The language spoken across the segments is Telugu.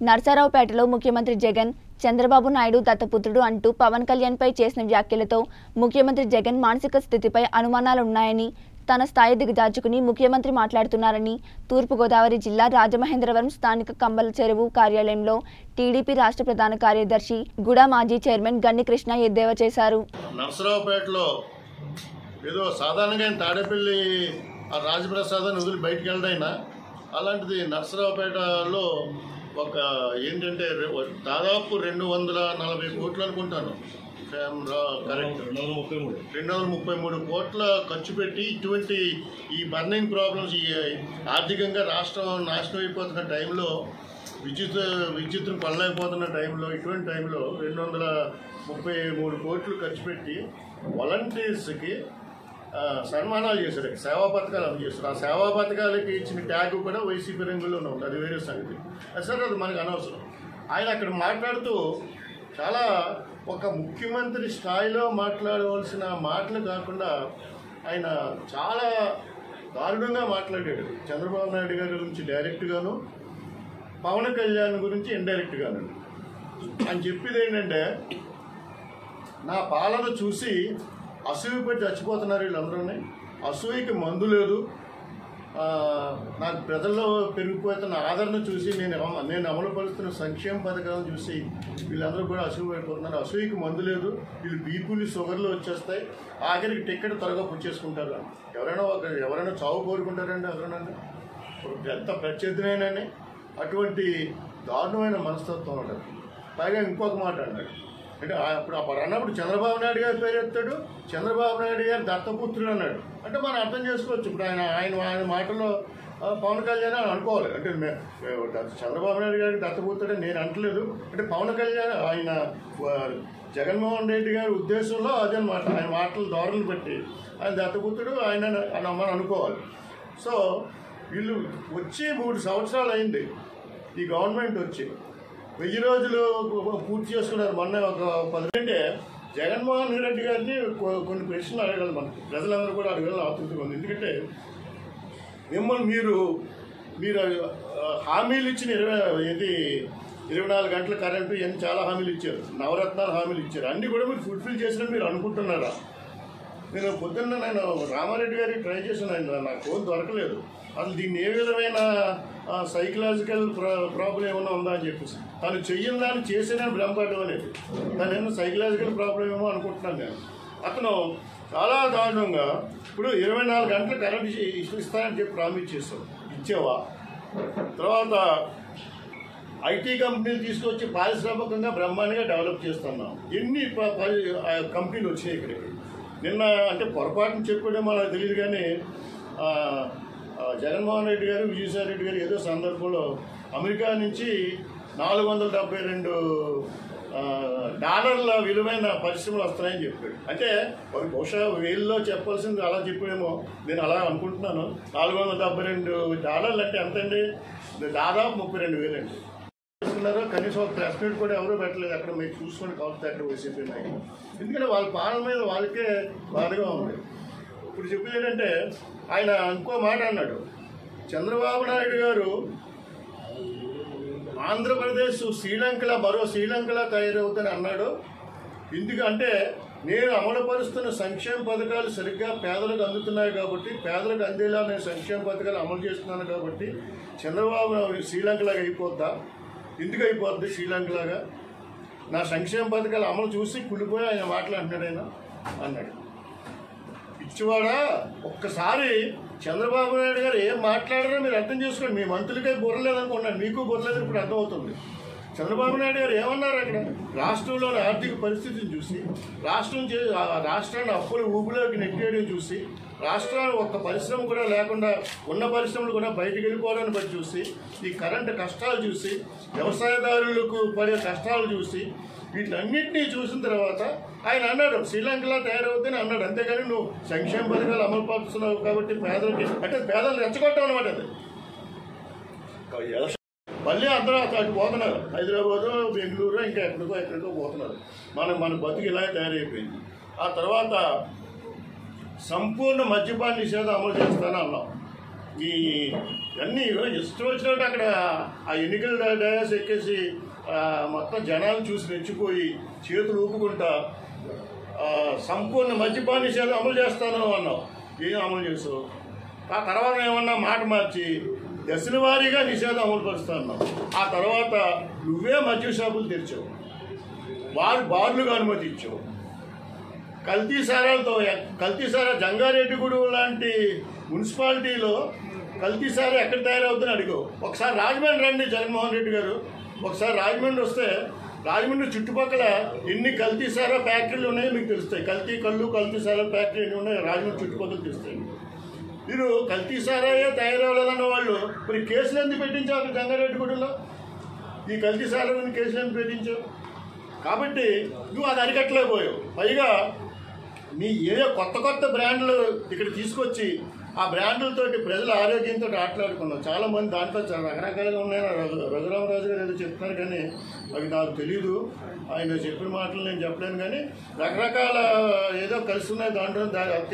నర్సారావుపేటలో ముఖ్యమంత్రి జగన్ చంద్రబాబు నాయుడు దత్తపుత్రుడు అంటూ పవన్ కళ్యాణ్పై చేసిన వ్యాఖ్యలతో ముఖ్యమంత్రి జగన్ మానసిక స్థితిపై అనుమానాలున్నాయని తన స్థాయి దిగజార్చుకుని ముఖ్యమంత్రి మాట్లాడుతున్నారని తూర్పుగోదావరి జిల్లా రాజమహేంద్రవరం స్థానిక కంబల చెరువు కార్యాలయంలో టీడీపీ రాష్ట్ర ప్రధాన కార్యదర్శి గుడా మాజీ చైర్మన్ గన్ని కృష్ణ ఎద్దేవా చేశారు. నర్సరావుపేటలో ఏదో సాధారణంగా తాడేపల్లి రాజప్రసాద్ వదిలి బయటికి వెళ్ళడైనా అలాంటిది నర్సరావుపేటలో ఒక ఏంటంటే దాదాపు రెండు వందల నలభై కోట్లు అనుకుంటాను. కరెక్ట్ రెండు వందల ముప్పై మూడు. కోట్ల ఖర్చు పెట్టి ఇటువంటి ఈ బర్నింగ్ ప్రాబ్లమ్స్ ఈ ఆర్థికంగా రాష్ట్రం నాశనం అయిపోతున్న టైంలో విద్యుత్ విద్యుత్తును కొనలేకపోతున్న టైంలో ఇటువంటి టైంలో రెండు వందల ముప్పై మూడు కోట్లు ఖర్చు పెట్టి వాలంటీర్స్కి సన్మానాలు చేశాడు. సేవా పథకాలు అమలు చేశారు ఆ సేవా పథకాలకి ఇచ్చిన ట్యాగ్ కూడా వైసీపీ రంగులోనే ఉంది. అది వేరే సంగతి. సరే అది మనకు అనవసరం. ఆయన అక్కడ మాట్లాడుతూ చాలా ఒక ముఖ్యమంత్రి స్థాయిలో మాట్లాడవలసిన మాటలు కాకుండా ఆయన చాలా దారుణంగా మాట్లాడాడు. చంద్రబాబు నాయుడు గారి గురించి డైరెక్ట్గాను పవన్ కళ్యాణ్ గురించి ఇండైరెక్ట్గాను అని చెప్పేది ఏంటంటే నా పాలన చూసి అసూయపడి చచ్చిపోతున్నారు వీళ్ళందరూ అసూయకి మందు లేదు. నాకు ప్రజల్లో పెరిగిపోతున్న ఆదరణ చూసి నేను నేను అమలు పరుస్తున్న సంక్షేమ పథకాలను చూసి వీళ్ళందరూ కూడా అసూయపడిపోతున్నారు. అసూయకి మందు లేదు. వీళ్ళు బీపీలు షుగర్లు వచ్చేస్తాయి. ఆఖరికి టికెట్ త్వరగా పుచ్చేసుకుంటారు ఎవరైనా ఒక ఎవరైనా చావు కోరుకుంటారండి ఎవరైనా? ఎంత ప్రత్యర్థినైనా అటువంటి దారుణమైన మనస్తత్వం ఉంటుంది. పైగా ఇంకొక మాట అన్నాడు అంటే అప్పుడు అప్పుడు అన్నప్పుడు చంద్రబాబు నాయుడు గారి పేరు ఎత్తాడు చంద్రబాబు నాయుడు గారి దత్తపుత్రుడు అన్నాడు. అంటే మనం అర్థం చేసుకోవచ్చు. ఇప్పుడు ఆయన ఆయన ఆయన మాటల్లో పవన్ కళ్యాణ్ అని అనుకోవాలి. అంటే చంద్రబాబు నాయుడు గారికి దత్తపుత్రుడు నేను అంటలేదు. అంటే పవన్ కళ్యాణ్ ఆయన జగన్మోహన్ రెడ్డి గారి ఉద్దేశంలో అదనమాట ఆయన మాటలు ధోరణి పెట్టి ఆయన దత్తపుత్రుడు ఆయన అని మనం అనుకోవాలి. సో వీళ్ళు వచ్చి మూడు సంవత్సరాలు అయింది. ఈ గవర్నమెంట్ వచ్చి. వెయ్యి రోజులు పూర్తి చేసుకున్నారు. మొన్న ఒక పది అంటే జగన్మోహన్ రెడ్డి గారిని కొన్ని ప్రశ్నలు అడగాలి మనకి. ప్రజలందరూ కూడా అడగాలని ఆతృతగా ఉంది. ఎందుకంటే మిమ్మల్ని మీరు మీరు హామీలు ఇచ్చిన ఇరవై ఇది ఇరవై నాలుగు గంటల కరెంటు ఇవన్నీ చాలా హామీలు ఇచ్చారు. నవరత్నాలు హామీలు ఇచ్చారు. అన్నీ కూడా మీరు ఫుల్ఫిల్ చేసినట్టు మీరు అనుకుంటున్నారా? నేను పొద్దున్న నేను రామారెడ్డి గారికి ట్రై చేశాను ఆయన. నాకు ఫోన్ దొరకలేదు. అసలు దీన్ని ఏ విధమైన సైకలాజికల్ ప్రాబ్లం ఏమైనా ఉందా అని చెప్పేసి. తను చెయ్యని దాన్ని చేసేనే భ్రమపడడం అనేది. తను ఏమో సైకలాజికల్ ప్రాబ్లం ఏమో అనుకుంటున్నాను నేను. అతను చాలా దారుణంగా ఇప్పుడు ఇరవై నాలుగు గంటలు కరెంట్ ఇస్తానని చెప్పి ప్రామిస్ చేస్తావు ఇచ్చేవా? తర్వాత ఐటీ కంపెనీలు తీసుకొచ్చి పారిశ్రామికంగా బ్రహ్మాండంగా డెవలప్ చేస్తున్నాం. ఎన్ని ప- కంపెనీలు వచ్చాయి ఇక్కడికి? నిన్న అంటే పొరపాటున చెప్పడమో మనకు తెలియదు కానీ జగన్మోహన్ రెడ్డి గారు విజయసాయి రెడ్డి గారు ఏదో సందర్భంలో అమెరికా నుంచి నాలుగు వందల డెబ్బై రెండు డాలర్ల విలువైన పరిశ్రమలు వస్తాయని చెప్పాడు. అంటే ఒక బహుశా వేల్లో చెప్పాల్సింది అలా చెప్పాడేమో. నేను అలా అనుకుంటున్నాను. నాలుగు వందల డెబ్బై రెండు డాలర్లు అంటే ఎంతండి? దాదాపు ముప్పై రెండు వేలండి. చేస్తున్నారో. కనీసం ఒక ప్రెస్ మీట్ కూడా ఎవరూ పెట్టలేదు. అక్కడ మీరు చూసుకొని కావచ్చు అక్కడ వైసీపీ నాయకులు. ఎందుకంటే వాళ్ళ పాలన మీద వాళ్ళకే బాధగా ఉంది. ఇప్పుడు చెప్పేది ఏంటంటే ఆయన ఇంకో మాట అన్నాడు. చంద్రబాబు నాయుడు గారు ఆంధ్రప్రదేశ్ శ్రీలంకలా మరో శ్రీలంకలా తయారవుతుందని అన్నాడు. ఎందుకంటే నేను అమలుపరుస్తున్న సంక్షేమ పథకాలు సరిగ్గా పేదలకు అందుతున్నాయి కాబట్టి పేదలకు అందేలా నేను సంక్షేమ పథకాలు అమలు చేస్తున్నాను కాబట్టి చంద్రబాబు నాయుడు శ్రీలంకలాగా అయిపోద్దా? ఎందుకు అయిపోద్ది శ్రీలంకలాగా. నా సంక్షేమ పథకాలు అమలు చూసి కుళ్ళిపోయి ఆయన మాట్లాడినాడు ఆయన అన్నాడు. ఇచ్చివాడా ఒక్కసారి చంద్రబాబు నాయుడు గారు ఏం మాట్లాడారో మీరు అర్థం చేసుకోండి. మీ మంత్రులకే బుర్రలేదనుకున్నాను మీకు బుర్రలేదు ఇప్పుడు అర్థమవుతుంది. చంద్రబాబు నాయుడు గారు ఏమన్నారు అక్కడ? రాష్ట్రంలోని ఆర్థిక పరిస్థితిని చూసి రాష్ట్రం ఆ రాష్ట్రాన్ని అప్పులు ఊపిలోకి నెట్టేయడం చూసి రాష్ట్రాలు ఒక్క పరిశ్రమ కూడా లేకుండా ఉన్న పరిశ్రమలు కూడా బయటికి వెళ్ళిపోవడాన్ని బట్టి చూసి ఈ కరెంటు కష్టాలు చూసి వ్యవసాయదారులకు పడే కష్టాలు చూసి వీటన్నింటినీ చూసిన తర్వాత ఆయన అన్నాడు శ్రీలంకలా తయారవుతుందని అన్నాడు. అంతేగాని నువ్వు సంక్షేమ పథకాలు అమలు పరుస్తున్నావు కాబట్టి పేదలకి అంటే పేదలు రెచ్చగొట్టావు అనమాట అది. మళ్ళీ అందరూ అటు పోతున్నారు. హైదరాబాదు బెంగళూరు ఇంకా ఎక్కడికో ఎక్కడికో పోతున్నారు. మనం మన బతుకు ఇలా తయారైపోయింది. ఆ తర్వాత సంపూర్ణ మద్యపాన నిషేధం అమలు చేస్తానని అన్నాం. ఈ అన్నీ ఇష్టం వచ్చినట్టు అక్కడ ఆ ఎన్నికల డయాస్ ఎక్కేసి మొత్తం జనాలను చూసి రెచ్చిపోయి చేతులు ఊపుకుంటా సంపూర్ణ మద్యపాన నిషేధం అమలు చేస్తాను అన్నావు ఏం అమలు చేసావు ఆ తర్వాత ఏమన్నా మాట మార్చి దశల వారీగా నిషేధం అమలు పరుస్తాను ఆ తర్వాత నువ్వే మద్య షాపులు తెరిచావు. వారు బార్లుగా అనుమతి కల్తీసారాలతో కల్తీసారా సారాలతో జంగారెడ్డిగూడు లాంటి మున్సిపాలిటీలో కల్తీసారా ఎక్కడ తయారవుతుందని అడిగావు ఒకసారి రాజమండ్రి రండి జగన్మోహన్ రెడ్డి గారు. ఒకసారి రాజమండ్రి వస్తే రాజమండ్రి చుట్టుపక్కల ఎన్ని కల్తీసారా ఫ్యాక్టరీలు ఉన్నాయో మీకు తెలుస్తాయి. కల్తీ కళ్ళు కల్తీసారా ఫ్యాక్టరీ ఎన్ని ఉన్నాయో రాజమండ్రి చుట్టుపక్కల తెలుస్తాయి. మీరు కల్తీసారాయే తయారవ్వలేదన్న వాళ్ళు మరి కేసులు ఎందుకు పెట్టించారు జంగారెడ్డిగూడలో ఈ కల్తీసారా కేసులు ఎందుకు పెట్టించావు? కాబట్టి నువ్వు అది అరికట్టలేకపోయావు. పైగా మీ ఏదో కొత్త కొత్త బ్రాండ్లు ఇక్కడ తీసుకొచ్చి ఆ బ్రాండ్లతోటి ప్రజల ఆరోగ్యంతో ఆటలాడుకున్నాం చాలా మంది దాంట్లో చాలా రకరకాలుగా ఉన్నాయని రఘు- రఘురామరాజు గారు ఏదో చెప్తున్నారు కానీ అవి నాకు తెలీదు. ఆయన చెప్పిన మాటలు నేను చెప్పలేను కానీ రకరకాల ఏదో కలిసి ఉన్నాయి దాంట్లో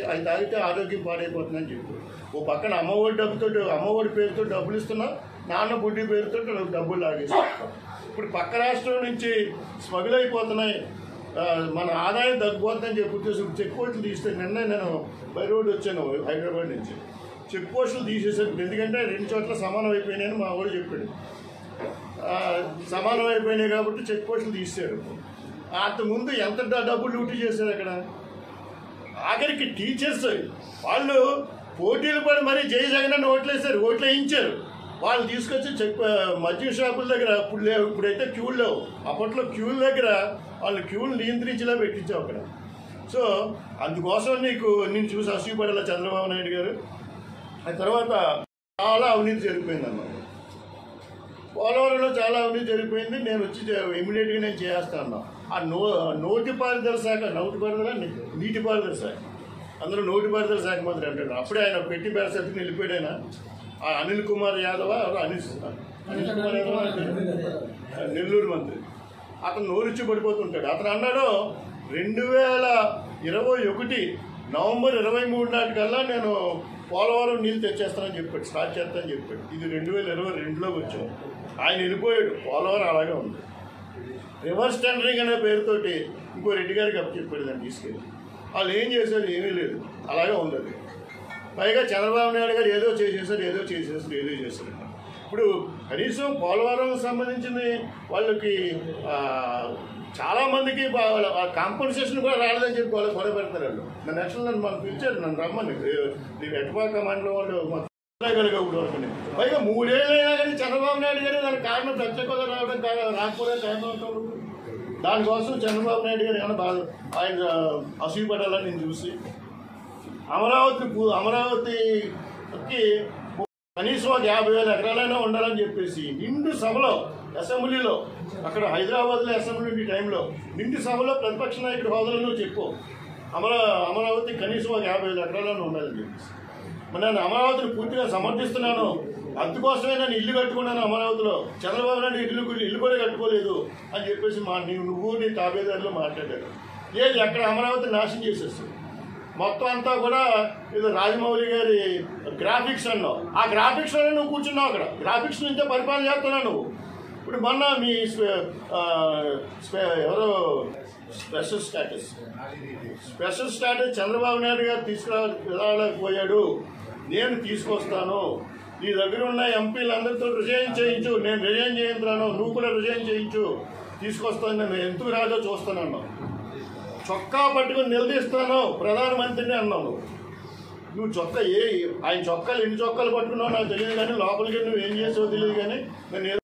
అది తాగితే ఆరోగ్యం పాడైపోతుందని చెప్పి. ఓ పక్కన అమ్మఒడి డబ్బుతో అమ్మఒడి పేరుతో డబ్బులు ఇస్తున్నా నాన్న బుడ్డి పేరుతో డబ్బులు లాగేస్తున్నా. ఇప్పుడు పక్క రాష్ట్రం నుంచి స్మగుల్ అయిపోతున్నాయి మన ఆదాయం తగ్గిపోతుందని చెప్పి ఉద్దేశం చెక్ పోస్టులు తీస్తే నిన్న నేను బై రోడ్ వచ్చాను హైదరాబాద్ నుంచి. చెక్ పోస్టులు తీసేసారు ఎందుకంటే రెండు చోట్ల సమానం అయిపోయినాయని మా వాడు చెప్పాడు సమానం అయిపోయినాయి కాబట్టి చెక్ పోస్టులు తీసారు అంతకుముందు ఎంత డబ్బులు డ్యూటీ చేశారు అక్కడ? ఆఖరికి టీచర్స్ వాళ్ళు పోటీలు పడి మరీ జయ జగన్ అని ఓట్లేశారు ఓట్లు వేయించారు వాళ్ళు తీసుకొచ్చి చెక్ మద్యం షాపుల దగ్గర ఇప్పుడు లేవు ఇప్పుడైతే క్యూలు లేవు. అప్పట్లో క్యూల దగ్గర వాళ్ళు క్యూలు నియంత్రించేలా పెట్టించావు అక్కడ. సో అందుకోసం నీకు నేను చూసి అసూయపడేలా చంద్రబాబు నాయుడు గారు? ఆ తర్వాత చాలా అవినీతి జరిగిపోయింది అన్నమాట. పోలవరంలో చాలా అవినీతి జరిగిపోయింది. నేను వచ్చి ఇమీడియట్గా నేను చేస్తాను ఆ నో నోటిపారుదల శాఖ నోటిపారుదల నీటి నీటిపారుదల శాఖ. అందరూ నోటిపారుదల శాఖ మంత్రి అంటాడు అప్పుడే ఆయన పెట్టి పరిస్థితికి వెళ్ళిపోయాడు ఆయన. అనిల్ కుమార్ యాదవ్ అనిల్ అనిల్ కుమార్ యాదవ్ నెల్లూరు మంత్రి. అతను నోరిచ్చి పడిపోతుంటాడు. అతను అన్నాడు రెండు వేల ఇరవై ఒకటి నవంబర్ ఇరవై మూడు నాటికల్లా నేను పోలవరం నీళ్ళు తెచ్చేస్తానని చెప్పాడు స్టార్ట్ చేస్తానని చెప్పాడు. ఇది రెండు వేల ఇరవై రెండులోకి వచ్చాం ఆయన వెళ్ళిపోయాడు పోలవరం అలాగే ఉంది. రివర్స్ టెండరింగ్ అనే పేరుతోటి ఇంకో రెడ్డి గారికి అప్పు చెప్పాడు దాన్ని తీసుకెళ్ళి. వాళ్ళు ఏం చేశారు ఏమీ లేదు అలాగే ఉంది అది. పైగా చంద్రబాబు నాయుడు గారు ఏదో చేసేసారు ఏదో చేసేసారు ఏదో చేశారు ఇప్పుడు కనీసం పోలవరం సంబంధించింది వాళ్ళకి చాలామందికి కాంపన్సేషన్ కూడా రాలేదని చెప్పి వాళ్ళు గొడవ పెడతారు వాళ్ళు. నన్ను యాక్చువల్ నన్ను మాకు పిలిచారు నన్ను రమ్మని. నీకు ఎటుపాక మండలం వాళ్ళు మొత్తం వరకు పైగా మూడేళ్ళైనా కానీ చంద్రబాబు నాయుడు గారు దాని కారణం ప్రత్యేక రావడం కారణం రాకపోతే కారణం అవుతాడు దానికోసం చంద్రబాబు నాయుడు గారు ఏమైనా బాధ ఆయన అసూయపడాలని నేను చూసి అమరావతి పూ- అమరావతికి కనీసం ఒక యాభై వేల ఎకరాలైనా ఉండాలని చెప్పేసి నిండు సభలో అసెంబ్లీలో అక్కడ హైదరాబాద్లో అసెంబ్లీ టైంలో నిండు సభలో ప్రతిపక్ష నాయకుడి హోదాలో నువ్వు చెప్పు అమరా అమరావతి కనీసం ఒక యాభై వేల ఎకరాలను ఉండాలని చెప్పేసి. మరి నేను అమరావతిని పూర్తిగా సమర్థిస్తున్నాను. అందుకోసమే నేను ఇల్లు కట్టుకున్నాను అమరావతిలో. చంద్రబాబు నాయుడు ఇల్లు ఇల్లు కూడా కట్టుకోలేదు అని చెప్పేసి మా నువ్వు నీ తాబేదారులు మాట్లాడారు. లేదు అక్కడ అమరావతి నాశనం చేసేస్తుంది. మొత్తం అంతా కూడా ఇది రాజమౌళి గారి గ్రాఫిక్స్ అన్నావు. ఆ గ్రాఫిక్స్లోనే నువ్వు కూర్చున్నావు అక్కడ. గ్రాఫిక్స్ నుంచే పరిపాలన చేస్తున్నావు నువ్వు. ఇప్పుడు మొన్న మీ స్పె- ఎవరో special status special status Chandrababu Naidu గారు తీసుకురాలేకపోయాడు. నేను తీసుకొస్తాను. నీ దగ్గర ఉన్న ఎంపీలందరితో రిజైన్ చేయించు. నేను రిజైన్ చేయించాను. నువ్వు కూడా రిజైన్ చేయించు. తీసుకొస్తాను. నేను ఎందుకు రాజో చూస్తానన్నావు చొక్కా పట్టుకుని నిలదీస్తాను ప్రధానమంత్రిని అన్నావు నువ్వు. నువ్వు చొక్కా ఏ ఆయన చొక్కాలు ఎన్ని చొక్కాలు పట్టుకున్నావు నాకు తెలియదు కానీ లోపలికి నువ్వు ఏం చేసావో తెలియదు కానీ నేను